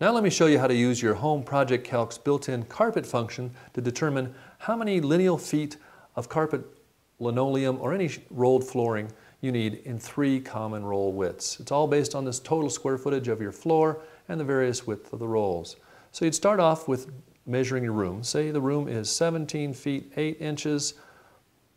Now let me show you how to use your Home Project Calc's built-in carpet function to determine how many lineal feet of carpet, linoleum, or any rolled flooring you need in three common roll widths. It's all based on this total square footage of your floor and the various width of the rolls. So you'd start off with measuring your room. Say the room is 17 feet 8 inches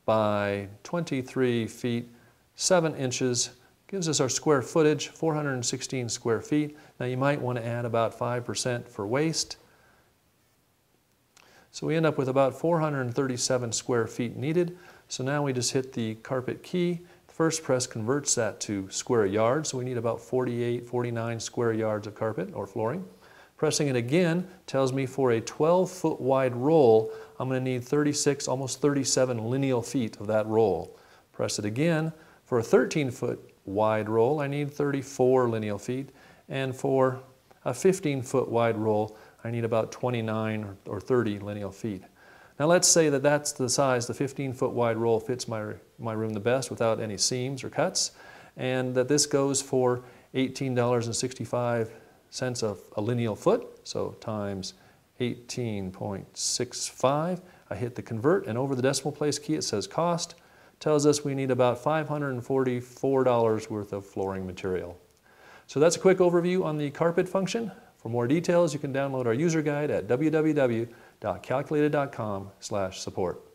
by 23 feet 7 inches gives us our square footage, 416 square feet. Now you might want to add about 5% for waste. So we end up with about 437 square feet needed. So now we just hit the carpet key. The first press converts that to square yards. So we need about 48, 49 square yards of carpet or flooring. Pressing it again tells me for a 12 foot wide roll, I'm going to need 36, almost 37 lineal feet of that roll. Press it again. For a 13 foot wide roll, I need 34 lineal feet. And for a 15 foot wide roll, I need about 29 or 30 lineal feet. Now let's say that that's the size, the 15 foot wide roll fits my, my room the best without any seams or cuts, and that this goes for $18.65 of a lineal foot, so times 18.65. I hit the convert, and over the decimal place key it says cost, tells us we need about $544 worth of flooring material. So that's a quick overview on the carpet function. For more details, you can download our user guide at www.calculated.com support.